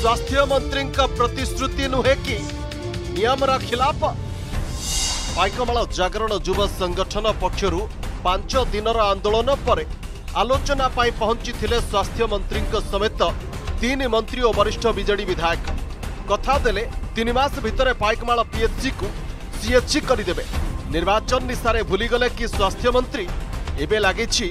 स्वास्थ्य मन्त्रीको प्रतिश्रुति नुहे कि पाइकमाल र युव संगठन पक्ष पांच दिन आंदोलन आन्दोलन पर आलोचना पहुंची पहचिले स्वास्थ्य मंत्री समेत मंत्री मन्त्री वरिष्ठ विजे विधायक कथा देले तीन मास पाइकमाल पीएचसी को सीएचसी करदे निर्वाचन निशार भूलीगले कि स्वास्थ्य एवं लगी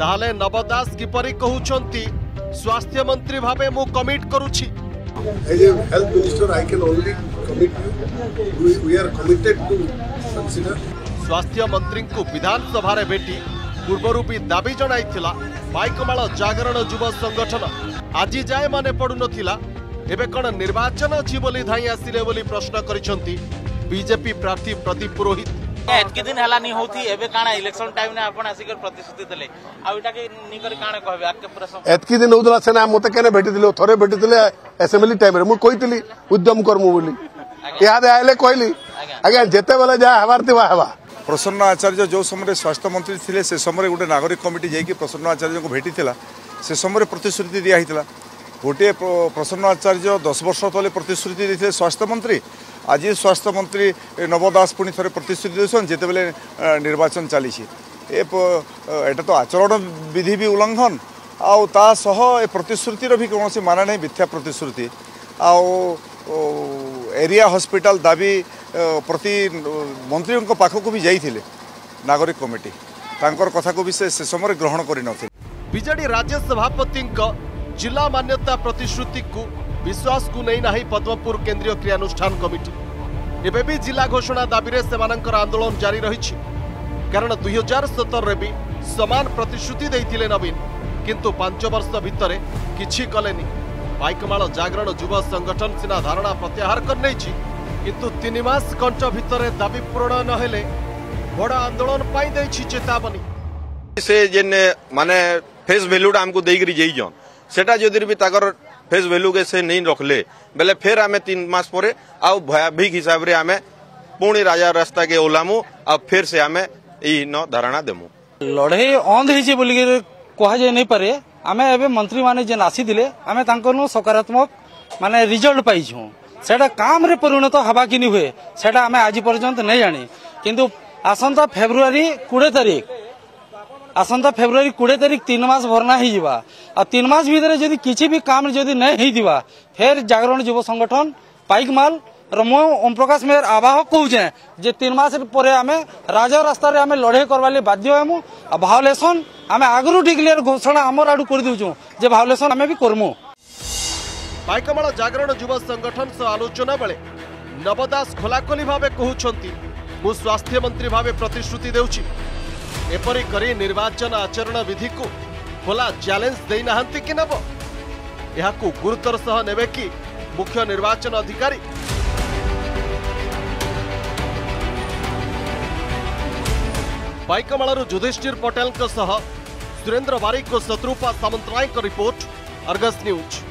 তাহলে নব দাস কিপরি কুমার স্বাস্থ্যমন্ত্রী ভাবে মু কমিট করুছি As a health minister, I can only commit you. We, we are committed to consider. ସ୍ୱାସ୍ଥ୍ୟ ମନ୍ତ୍ରୀଙ୍କୁ ବିଧାନସଭାରେ ଭେଟି ପୂର୍ବରୁ ବି ଦାବି ଜଣାଇଥିଲା ପାଇକମାଳ ଜାଗରଣ ଯୁବ ସଂଗଠନ ଆଜି ଯାଏ ମନେ ପଡ଼ୁନଥିଲା ଏବେ କ'ଣ ନିର୍ବାଚନ ଅଛି ବୋଲି ଧାଇଁ ଆସିଲେ ବୋଲି ପ୍ରଶ୍ନ କରିଛନ୍ତି ବିଜେପି ପ୍ରାର୍ଥୀ ପ୍ରଦୀପ ପୁରୋହିତ এতকি দিন হলানি হোথি এবে কানা ইলেকশন টাইম নে আপন আসি করে প্রতিশ্রুতি দেলে আউ এটা কে নি করে কানা কইবে আকে পুরা এতকি দিন হোদলা সেনা মতে কেনে ভেটিদিলে থরে ভেটিদিলে অ্যাসেম্বলি টাইম রে মু কইতিলি উদ্যম কর্ম বলি ইয়াদে আইলে কইলি আজ্ঞা যেতেবেলে যা হবার থিবা হবা প্রসন্ন আচার্য যে সময় স্বাস্থ্যমন্ত্রী লে সে সময় গোটে নাগরিক কমিটি যাই প্রসন্ন আচার্য ভেটি সে সময় প্রতিশ্রুতি দিয়া হয়েছিল ଗୋଟିଏ ପ୍ରସନ୍ନ ଆଚାର୍ଯ୍ୟ ଦଶ ବର୍ଷ ତଳେ ପ୍ରତିଶ୍ରୁତି ଦେଇଥିଲେ ସ୍ୱାସ୍ଥ୍ୟମନ୍ତ୍ରୀ ଆଜି ସ୍ୱାସ୍ଥ୍ୟମନ୍ତ୍ରୀ ନବ ଦାସ ପୁଣି ଥରେ ପ୍ରତିଶ୍ରୁତି ଦେଉଛନ୍ତି ଯେତେବେଳେ ନିର୍ବାଚନ ଚାଲିଛି ଏ ଏଇଟା ତ ଆଚରଣ ବିଧି ବି ଉଲ୍ଲଂଘନ ଆଉ ତା ସହ ଏ ପ୍ରତିଶ୍ରୁତିର ବି କୌଣସି ମାନେ ନାହିଁ ମିଥ୍ୟା ପ୍ରତିଶ୍ରୁତି ଆଉ ଏରିଆ ହସ୍ପିଟାଲ ଦାବି ପ୍ରତି ମନ୍ତ୍ରୀଙ୍କ ପାଖକୁ ବି ଯାଇଥିଲେ ନାଗରିକ କମିଟି ତାଙ୍କର କଥାକୁ ବି ସେ ସେ ସମୟରେ ଗ୍ରହଣ କରିନଥିଲେ ବିଜେଡି ରାଜ୍ୟ ସଭାପତିଙ୍କ ଜିଲ୍ଲା ମାନ୍ୟତା ପ୍ରତିଶ୍ରୁତିକୁ ବିଶ୍ୱାସକୁ ନେଇନାହିଁ ପଦ୍ମପୁର କେନ୍ଦ୍ରୀୟ କ୍ରିୟାନୁଷ୍ଠାନ କମିଟି ଏବେ ବି ଜିଲ୍ଲା ଘୋଷଣା ଦାବିରେ ସେମାନଙ୍କର ଆନ୍ଦୋଳନ ଜାରି ରହିଛି କାରଣ ଦୁଇ ହଜାର ସତରରେ ବି ସମାନ ପ୍ରତିଶ୍ରୁତି ଦେଇଥିଲେ ନବୀନ କିନ୍ତୁ ପାଞ୍ଚ ବର୍ଷ ଭିତରେ କିଛି କଲେନି ପାଇକମାଳ ଜାଗରଣ ଯୁବ ସଂଗଠନ ସିନା ଧାରଣା ପ୍ରତ୍ୟାହାର କରିନେଇଛି କିନ୍ତୁ ତିନି ମାସ କଣ୍ଟ ଭିତରେ ଦାବି ପୂରଣ ନହେଲେ ବଡ଼ ଆନ୍ଦୋଳନ ପାଇଁ ଦେଇଛି ଚେତାବନୀ ସେ ଯେନ୍ ମାନେ ଫେସ୍ ଭ୍ୟାଲ୍ୟୁଟା ଆମକୁ ଦେଇକରି ଯାଇଛନ୍ সেটা যদি বি তাকর ফেস ভ্যালুকে সে নেই রখলে বেলে ফের আমি তিন মাস পরে আউ ভয়াভিক হিসাবে আমি পুনি রাজা রাস্তাকে ওলামু আউ ফের সে আমি এই ন ধারণা দেমু লড়াই অন্ধ হয়েছে বলি কুহযাই নাই পারে আমি এবে মন্ত্রী মানে যে আসিলে আমি তাঁকর সকারাৎমক মানে রিজল্ট পাইছু সেটা কামরে পরিণত হবা কি নুহে সেটা আমি আজ পর্যন্ত নাই জানি কিন্তু আসন্তা ফেব্রুয়ারি কোড়ি তারিখ আসন্তা ফেব্রুয়ারি কোড়ি তারিখ তিন মাস ভরনা হয়ে যা আর তিন মাস ভিতরে যদি কিছু বি কাম যদি না হয়ে ফের জাগরণ যুব সংগঠন পাইকমাল মু ওম প্রকাশ মেয়ের আবাহক কৌছে যে তিন মাস পরে আমি রাজ রাস্তার আমি লড়াই করবার বাধ্য হমু আর ভাওলেসন আমি আগর ডিক্লিয়ার ঘোষণা আমার আড়ু করে দেছু যে ভাওলেসন আমি করমু পাইকমাল জাগরণ যুব সংগঠন সহ আলোচনা বেড়ে নবদাস খোলাখোলি ভাবে মু স্বাস্থ্যমন্ত্রী ভাবে প্রতিশ্রুতি দেউছি एपरिक निर्वाचन आचरण विधि को खोला चैलेंज देना कि नब यह गुरुतर सह ने कि मुख्य निर्वाचन अधिकारी पाइकमा युधिष्ठिर पटेल सुरेन्द्र बारिक और शत्रुपा सामंतरायों रिपोर्ट अर्गस न्यूज़